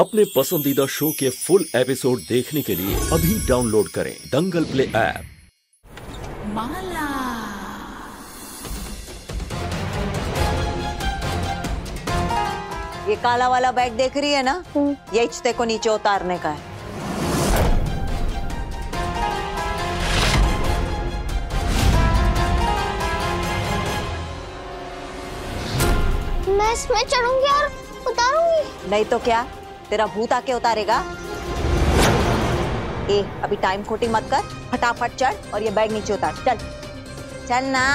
अपने पसंदीदा शो के फुल एपिसोड देखने के लिए अभी डाउनलोड करें दंगल प्ले ऐप। माला। ये काला वाला बैग देख रही है ना? ये इच्छते को नीचे उतारने का है। मैं इसमें चढ़ूँगी और उतारूँगी। नहीं तो क्या? तेरा भूत आके उतारेगा। ए, अभी टाइम खोटी मत कर। फटाफट चढ़ और ये बैग नीचे उतार। चल। चल ना।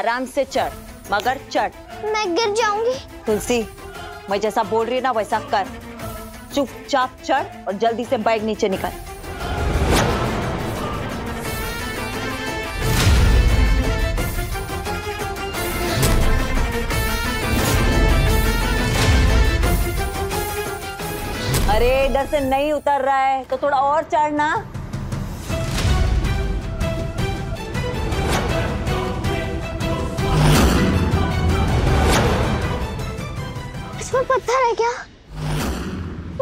आराम से चढ़ मगर चढ़। मैं गिर जाऊँगी। तुलसी मैं जैसा बोल रही ना वैसा कर। चुपचाप चढ़ और जल्दी से बैग नीचे निकल। अरे इधर से नहीं उतर रहा है तो थोड़ा और चढ़ना। इसमें पत्थर है क्या?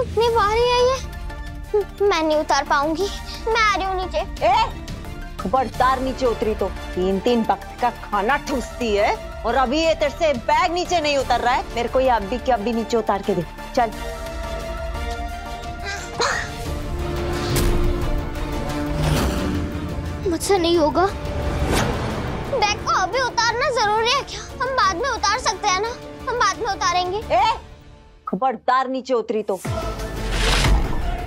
इतनी भारी है ये। मैं नहीं उतार पाऊँगी। मैं आ रही हूँ नीचे। ए खबरदार नीचे उतरी तो। तीन तीन वक्त का खाना ठूसती है और अभी ये तेरे से बैग नीचे नहीं उतर रहा है। मेरे को ये अभी के अभी नीचे उतार के दे। चल। मुझसे नहीं होगा। बैग को अभी उतारना ज़रूरी है क्या? हम बाद में उतार सकते हैं ना? हम बाद में उतारेंगे। ए खबरदार नीचे उतरी तो।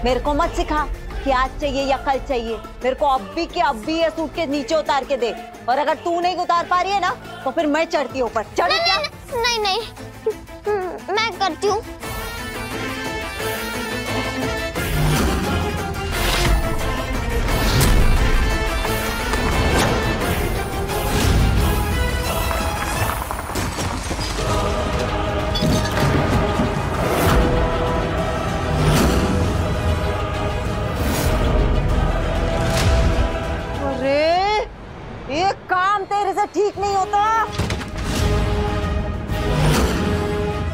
मेरे को मत सिखा कि आज चाहिए या कल चाहिए। मेरे को अब भी के अब भी ये सूट के नीचे उतार के दे। और अगर तू नहीं उतार पा रही है ना तो फिर मैं चढ़ती हूँ ऊपर। चढ़ क्या नहीं नहीं हम्म, मैं करती हूँ। ये काम तेरे से ठीक नहीं होता।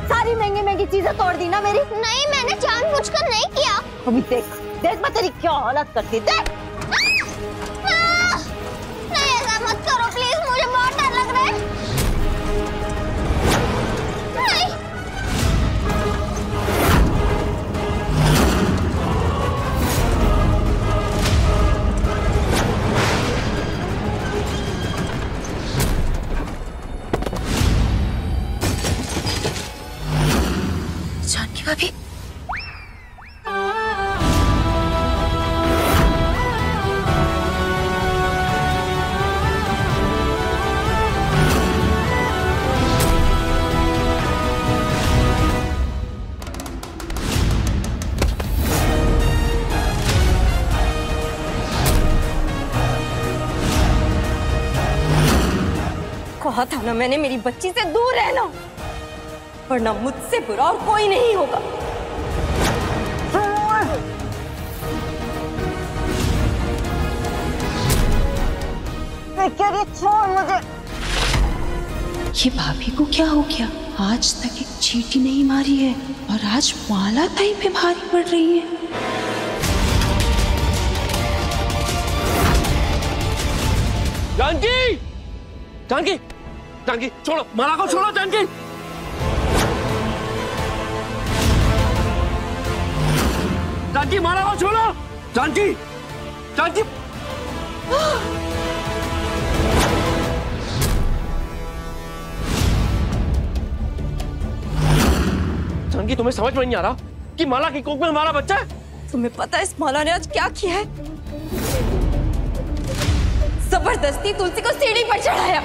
सारी महँगी महँगी चीज़ें तोड़ दी ना मेरी। नहीं मैंने जानबूझकर नहीं किया। अभी देख देख मैं तेरी क्या हालत करती देख। कहा था ना मैंने मेरी बच्ची से दूर रहना। वरना मुझसे बुरा और कोई नहीं होगा। मैं छोड़ मुझे? ये भाभी को क्या हो गया? आज तक एक चीटी नहीं मारी है और आज माला ताई पे भारी पड़ रही है। जानकी! जानकी! जानकी, छोड़ो। माला को छोड़ो, जानकी। जानकी, माला को छोड़ो। जानकी जानकी। जानकी, तुम्हें समझ में नहीं आ रहा कि माला की कोख में हमारा बच्चा है? तुम्हें पता है इस माला ने आज क्या किया है? ज़बरदस्ती तुलसी को सीढ़ी पर चढ़ाया।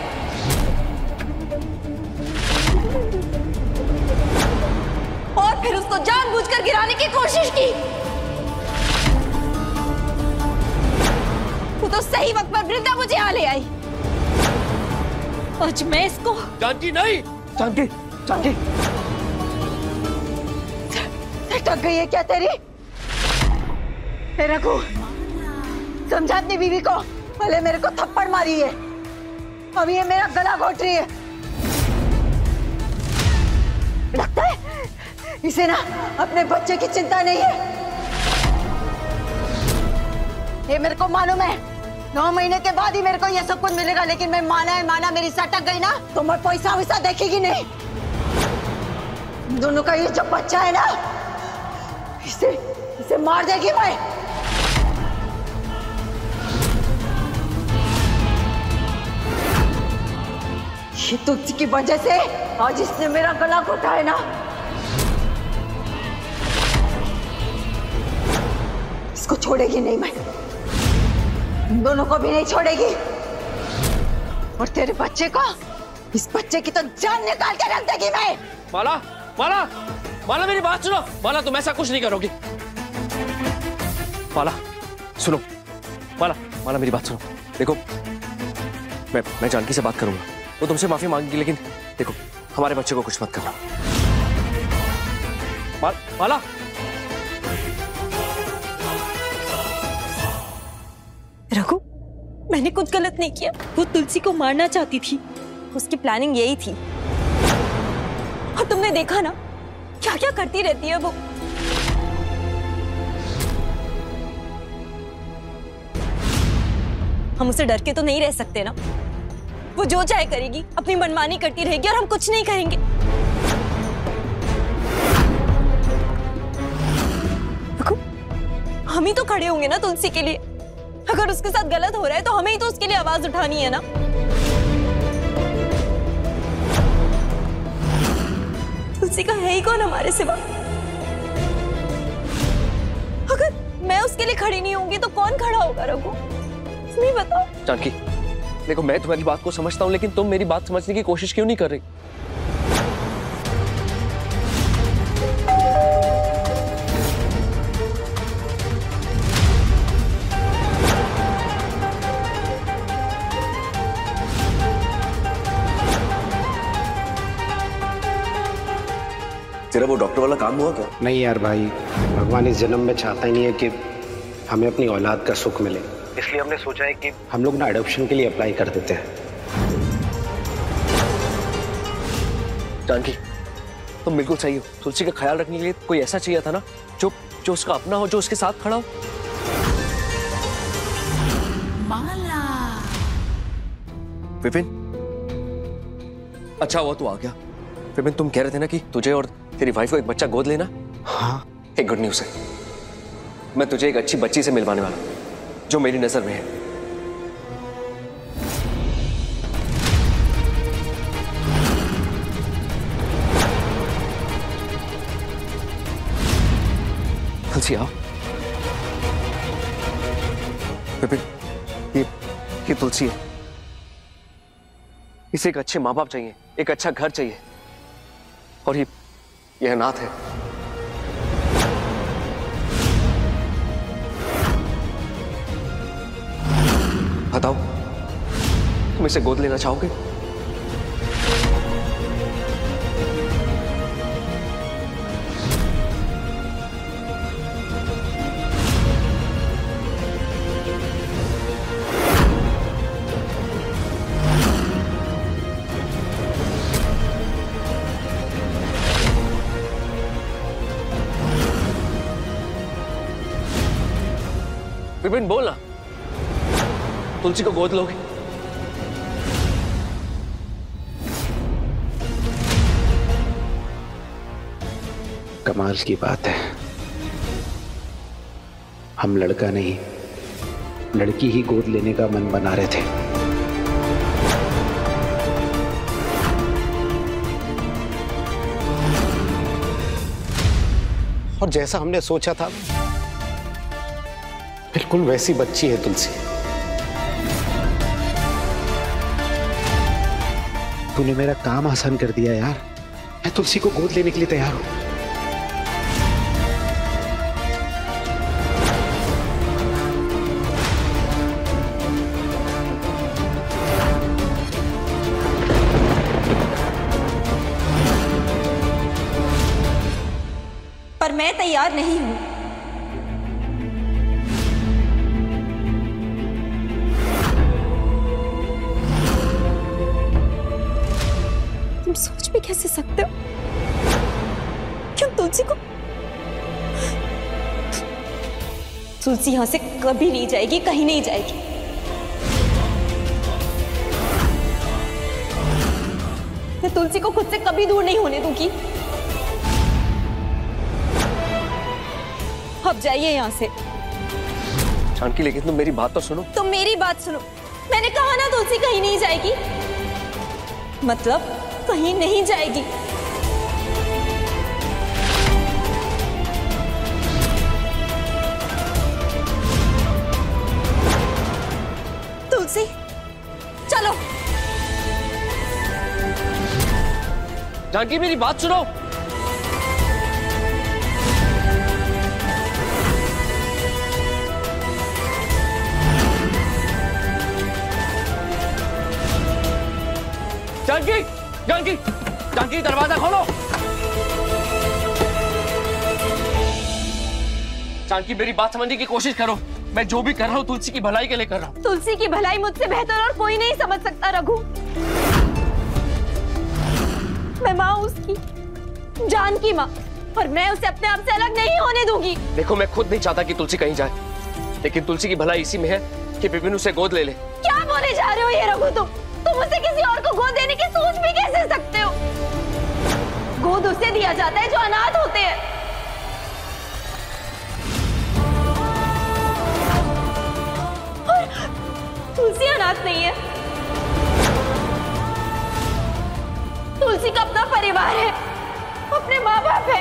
फिर उसको जानबूझकर गिराने की कोशिश की। वो तो सही वक्त पर वृंदा मुझे यहाँ ले आई। आज मैं इसको जानकी नहीं। जानकी जानकी टक गई है क्या तेरी? हे रघु समझा अपनी बीवी को? भले मेरे को थप्पड़ मारी है। अब ये मेरा गला घोट रही है। लगता है इसे ना अपने बच्चे की चिंता नहीं है। ये मेरे को मालूम है। नौ महीने के बाद ही मेरे को ये सब कुछ मिलेगा, लेकिन मैं माना है, माना मेरी सटक गई ना तो मैं पैसा वैसा देखेगी नहीं। दोनों का ये जो बच्चा है ना, इसे इसे मार देगी मैं ये तुलसी की वजह से आज इसने मेरा गला घोटा है ना। इसको छोड़ेगी नहीं मैं इन दोनों को भी नहीं छोड़ेगी। और तेरे बच्चे को इस बच्चे की तो जान निकाल के रख देगी मैं। माला माला माला मेरी बात सुनो। माला तुम ऐसा कुछ नहीं करोगी। माला सुनो। माला माला मेरी बात सुनो। देखो मैं मैं जानकी से बात करूँगा। वो तुमसे माफ़ी मांगेगी लेकिन देखो हमारे बच्चे को कुछ मत करना। माल, मैंने कुछ गलत नहीं किया। वो तुलसी को मारना चाहती थी। उसकी प्लानिंग यही थी। और तुमने देखा ना क्या क्या करती रहती है वो? हम उसे डर के तो नहीं रह सकते ना। वो जो चाहे करेगी, अपनी मनमानी करती रहेगी और हम कुछ नहीं करेंगे। हम ही तो खड़े होंगे ना तुलसी के लिए। अगर उसके साथ गलत हो रहा है तो हमें ही तो उसके लिए आवाज़ उठानी है ना। तुलसी का है ही कौन हमारे सिवा? अगर मैं उसके लिए खड़ी नहीं होंगी तो कौन खड़ा होगा, रघु? बताओ। जानकी, देखो, मैं तुम्हारी बात को समझता हूँ, लेकिन तुम मेरी बात समझने की कोशिश क्यों नहीं कर रही? तेरा वो डॉक्टर वाला काम हुआ क्या? नहीं यार भाई भगवान इस जन्म में चाहता ही नहीं है कि हमें अपनी औलाद का सुख मिले। इसलिए हमने सोचा है कि हम लोग ना अडॉप्शन के लिए अप्लाई कर देते हैं। जानकी तुम बिल्कुल सही हो। तुलसी का ख्याल रखने के लिए कोई ऐसा चाहिए था ना जो जो उसका अपना हो जो उसके साथ खड़ा हो। विपिन? अच्छा हुआ तू आ गया। विपिन तुम कह रहे थे ना कि तुझे और तेरी वाइफ को एक बच्चा गोद लेना? हाँ। एक गुड न्यूज़ है। मैं तुझे एक अच्छी बच्ची से मिलवाने वाला हूँ, जो मेरी नज़र में है। तुलसी आओ। विपिन ये ये तुलसी है। इसे एक अच्छे माँ बाप चाहिए एक अच्छा घर चाहिए। और ये ये अनाथ है। बताओ तुम इसे गोद लेना चाहोगे? विपिन, बोल ना। तुलसी को गोद लोगे? कमाल की बात है। हम लड़का नहीं, लड़की ही गोद लेने का मन बना रहे थे। और जैसा हमने सोचा था बिल्कुल वैसी बच्ची है तुलसी। तूने मेरा काम आसान कर दिया यार। मैं तुलसी को गोद लेने के लिए तैयार हूँ। पर मैं तैयार नहीं हूँ। तुम सोच भी कैसे सकते हो? क्यों तुलसी को तुलसी यहाँ से कभी नहीं जाएगी कहीं नहीं जाएगी। मैं तुलसी को खुद से कभी दूर नहीं होने दूँगी। अब जाइए यहाँ से। जानकी लेकिन तुम मेरी बात तो सुनो। तुम मेरी बात सुनो। मैंने कहा ना तुलसी कहीं नहीं जाएगी। मतलब कहीं नहीं जाएगी। तुलसी चलो। जानकी मेरी बात सुनो। जानकी! जानकी जानकी दरवाज़ा खोलो। जानकी मेरी बात समझने की कोशिश करो। मैं जो भी कर रहा हूँ तुलसी की भलाई के लिए कर रहा हूँ। तुलसी की भलाई मुझसे बेहतर और कोई नहीं समझ सकता रघु। मैं माँ उसकी जान की माँ और मैं उसे अपने आप से अलग नहीं होने दूँगी। देखो मैं खुद नहीं चाहता कि तुलसी कहीं जाए लेकिन तुलसी की भलाई इसी में है कि विपिन उसे गोद ले ले। क्या बोले जा रहे हो ये रघु तुम? तुम उसे किसी और को गोद देने की सोच भी कैसे सकते हो? गोद उसे दिया जाता है जो अनाथ होते हैं। तुलसी अनाथ नहीं है। तुलसी का अपना परिवार है। अपने माँ बाप है।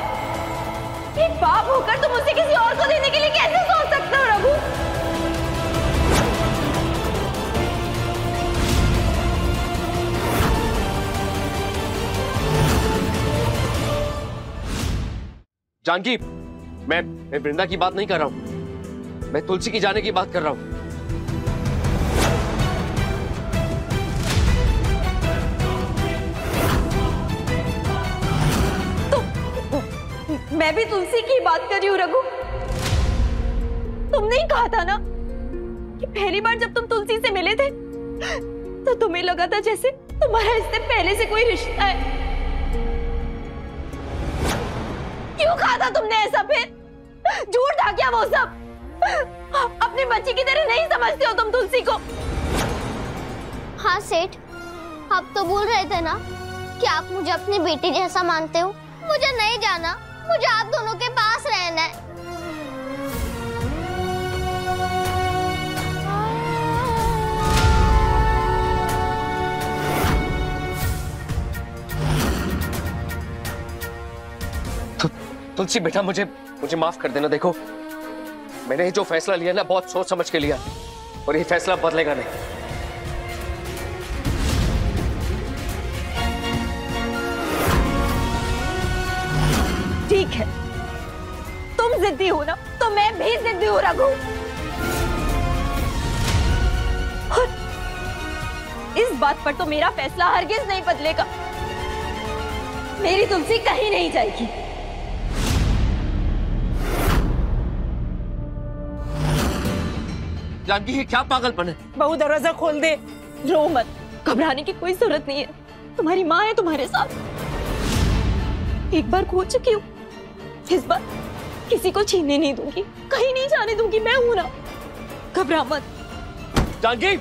एक बाप होकर तुम उसे किसी और को देने के लिए कैसे सोच सकते हो, रघु? जानकी, मैं मैं वृंदा की बात नहीं कर रहा हूँ। मैं तुलसी की जाने की बात कर रहा हूँ। मैं भी तुलसी की बात कर रही हूँ, रघु। तुमने ही कहा था ना कि पहली बार जब तुम तुलसी से मिले थे तो तुम्हें लगा था जैसे तुम्हारा इससे पहले से कोई रिश्ता है। क्यों कहा था तुमने ऐसा फिर? झूठ था क्या वो सब? अपनी बच्ची की तरह नहीं समझते हो तुम तुलसी को। हाँ सेठ। आप तो बोल रहे थे ना कि आप मुझे अपनी बेटी जैसा मानते हो। मुझे नहीं जाना। मुझे आप दोनों के पास तुलसी बेटा, मुझे मुझे माफ़ कर देना, देखो। मैंने जो फैसला लिया ना, बहुत सोच समझ के लिया। और ये फैसला बदलेगा नहीं। ठीक है। तुम जिद्दी हो ना तो मैं भी जिद्दी हूँ, रघु। इस बात पर तो मेरा फैसला हरगिज नहीं बदलेगा। मेरी तुलसी कहीं नहीं जाएगी। जानकी ये क्या पागलपन है? बहू दरवाज़ा खोल दे। रो मत। घबराने की कोई ज़रूरत नहीं है। तुम्हारी माँ है तुम्हारे साथ। एक बार खो चुकी हूँ। इस बार किसी को छीनने नहीं दूँगी। कहीं नहीं जाने दूँगी मैं हूँ ना। घबरा मत। जानकी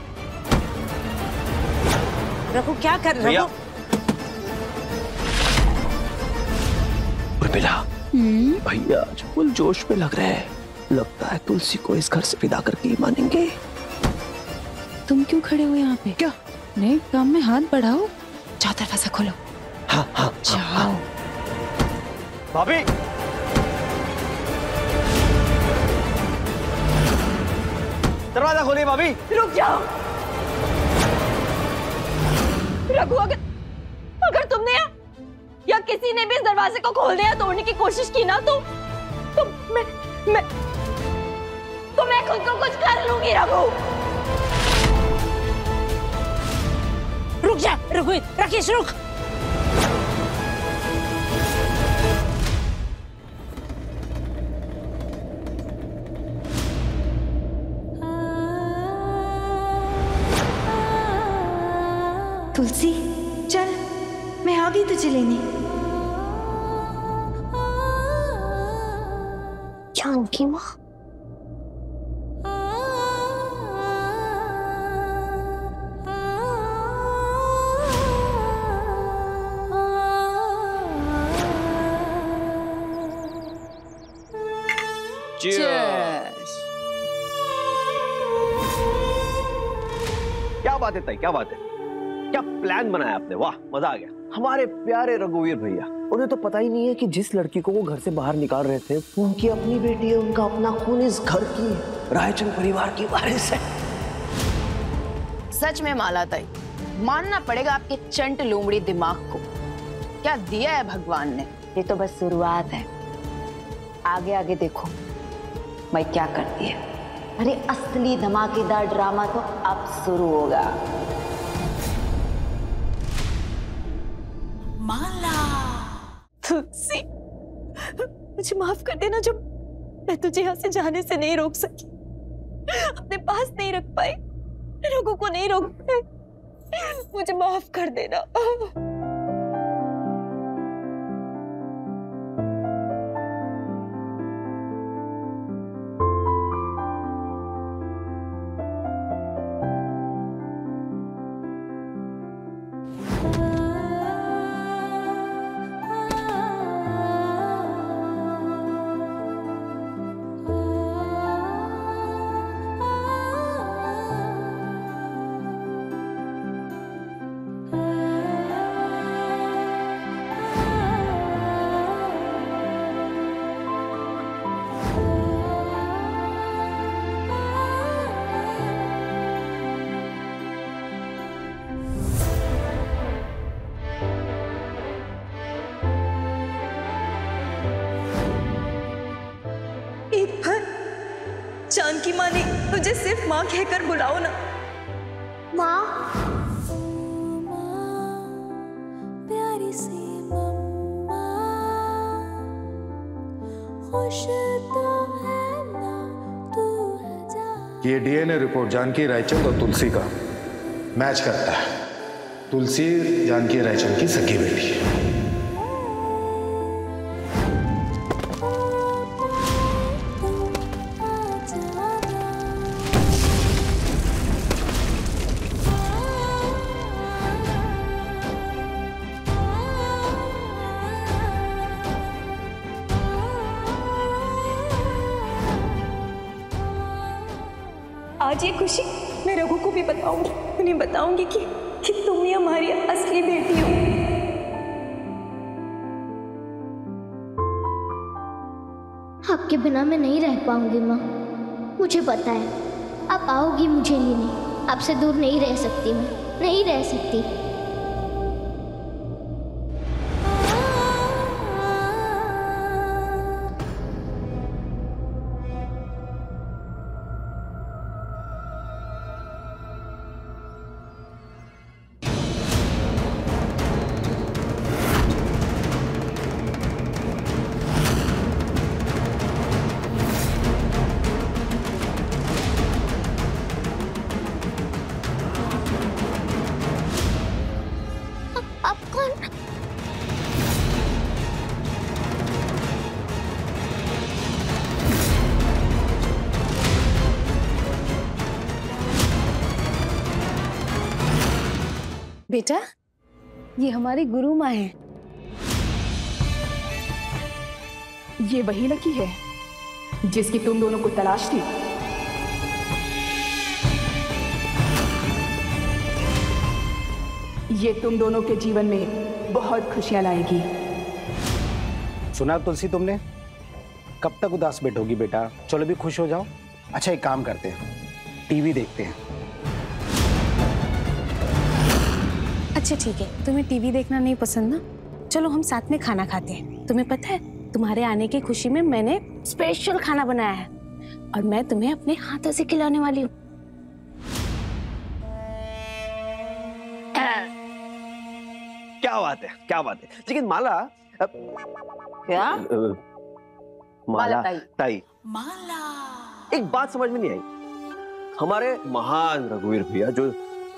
रघु क्या कर रहे भैया। हो उर्मिला भैया आज फुल जोश में लग रहे हैं। लगता है तुलसी को इस घर से विदा करके ही मानेंगे। तुम क्यों खड़े हो यहाँ पे? क्या? नहीं काम में हाथ बढ़ाओ। जाओ दरवाज़ा खोलो। हाँ हाँ जाओ। भाभी! दरवाज़ा खोलिए भाभी। रुक जाओ। रघु अगर अगर तुमने या, या किसी ने भी इस दरवाजे को खोलने या तोड़ने की कोशिश की ना तो तो मैं मैं खुद को कुछ कर लूँगी रघु। रुक जा रघु राकेश रुक। तुलसी चल मैं आ गई तुझे लेने। जानकी माँ? क्या बात है ताई क्या बात है? क्या प्लान बनाया आपने? वाह मज़ा आ गया। हमारे प्यारे रघुवीर भैया उन्हें तो पता ही नहीं है कि जिस लड़की को वो घर से बाहर निकाल रहे थे उनकी अपनी बेटी है उनका अपना खून इस घर की रायचंद परिवार की वारिस है। सच में माला ताई मानना पड़ेगा आपके चंट लोमड़ी दिमाग को। क्या दिया है भगवान ने? ये तो बस शुरुआत है। आगे आगे देखो मैं क्या करती है। अरे असली धमाकेदार ड्रामा तो अब शुरू होगा। तुलसी मुझे माफ़ कर देना जब मैं तुझे यहाँ से जाने से नहीं रोक सकी। अपने पास नहीं रख पाई लोगों को नहीं रोक पाई। मुझे माफ़ कर देना। जानकी माँ ने तुझे सिर्फ़ माँ कहकर बुलाओ ना। माँ? प्यारी सी मम्मा खुश तो है ना तू ये डीएनए रिपोर्ट जानकी रायचंद और तुलसी का। मैच करता है। तुलसी जानकी रायचंद की सगी बेटी। है आज ये खुशी मैं रघु को भी बताऊँगी उन्हें बताऊँगी कि कि तुम ही हमारी असली बेटी हो। आपके बिना मैं नहीं रह पाऊँगी, माँ। मुझे पता है, आप आओगी मुझे लेने। आपसे दूर नहीं रह सकती मैं, नहीं रह सकती। बेटा, ये हमारी गुरु माँ है। ये वही लकी है, जिसकी तुम दोनों को तलाश थी। ये तुम दोनों के जीवन में बहुत खुशियाँ लाएगी। सुना तुलसी तुमने? कब तक उदास बैठोगी बेटा? चलो भी खुश हो जाओ। अच्छा एक काम करते हैं। टीवी देखते हैं। अच्छा ठीक है। तुम्हें टीवी देखना नहीं पसंद ना? चलो हम साथ में खाना खाते हैं। तुम्हें पता है तुम्हारे आने की खुशी में मैंने स्पेशल खाना बनाया है। और मैं तुम्हें अपने हाथों से खिलाने वाली हूँ। क्या बात है क्या बात है। लेकिन माला अब, क्या? माला ताई। ताई। माला। एक बात समझ में नहीं आई। हमारे महान रघुवीर भैया जो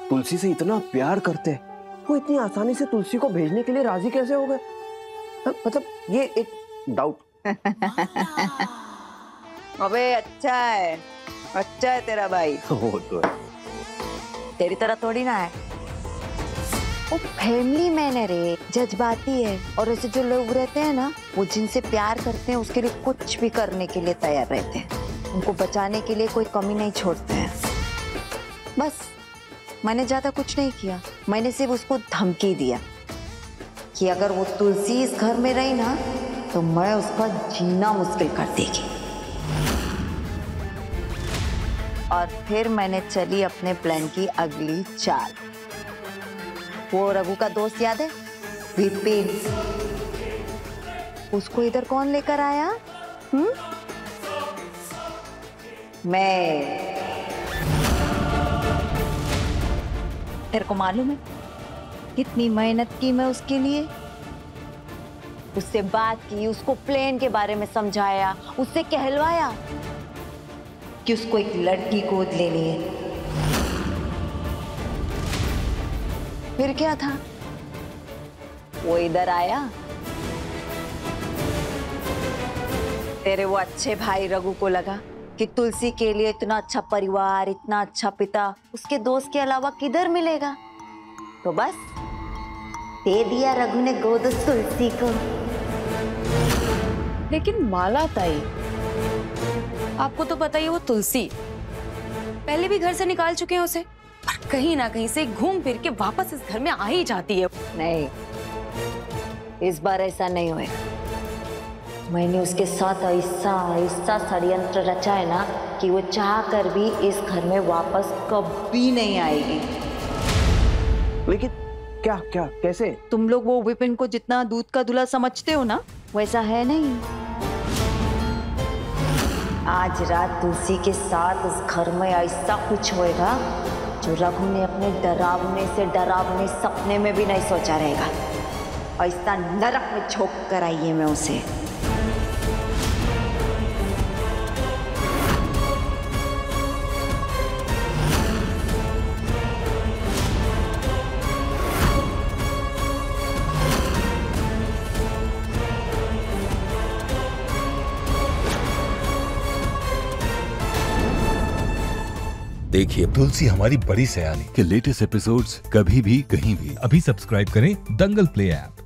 तुलसी से इतना प्यार करते हैं वो इतनी आसानी से तुलसी को भेजने के लिए राज़ी कैसे हो गए? मतलब ये एक डाउट अबे अच्छा है। अच्छा है तेरा भाई। वो तो है। तेरी तरह थोड़ी ना है। वो फैमिली मैन है रे। जज्बाती है। और ऐसे जो लोग रहते हैं ना वो जिनसे प्यार करते हैं उसके लिए कुछ भी करने के लिए तैयार रहते हैं। उनको बचाने के लिए कोई कमी नहीं छोड़ते हैं। बस। मैंने ज़्यादा कुछ नहीं किया। मैंने सिर्फ़ उसको धमकी दिया कि अगर वो तुलसी इस घर में रही ना तो मैं उसका जीना मुश्किल कर देगी। और फिर मैंने चली अपने प्लान की अगली चाल। वो रघु का दोस्त याद है? विपिन। उसको इधर कौन लेकर आया? हम्म? मैं। तेरे को मालूम है। कितनी मेहनत की मैं उसके लिए। उससे बात की, उसको प्लेन के बारे में समझाया, उससे कहलवाया कि उसको एक लड़की गोद लेनी है। फिर क्या था? वो इधर आया। तेरे वो अच्छे भाई रघु को लगा। कि तुलसी के लिए इतना अच्छा परिवार इतना अच्छा पिता उसके दोस्त के अलावा किधर मिलेगा? तो बस दे दिया रघु ने गोद तुलसी को। लेकिन माला ताई आपको तो पता ही वो तुलसी पहले भी घर से निकाल चुके हैं उसे पर कहीं ना कहीं से घूम फिर के वापस इस घर में आ ही जाती है। नहीं इस बार ऐसा नहीं होएगा मैंने उसके साथ ऐसा ऐसा षडयंत्र रचा है ना कि वो चाह कर भी इस घर में वापस कभी नहीं आएगी। लेकिन क्या क्या कैसे? तुम लोग वो विपिन को जितना दूध का दूल्हा समझते हो ना वैसा है नहीं। आज रात तुलसी के साथ उस घर में ऐसा कुछ होएगा जो रघु ने अपने डरावने से डरावने सपने में भी नहीं सोचा रहेगा। ऐसा नरक में झोंक कर आई है मैं उसे। देखिए। तुलसी हमारी बड़ी सयानी। के लेटेस्ट एपिसोड्स कभी भी कहीं भी। अभी सब्सक्राइब करें दंगल प्ले ऐप।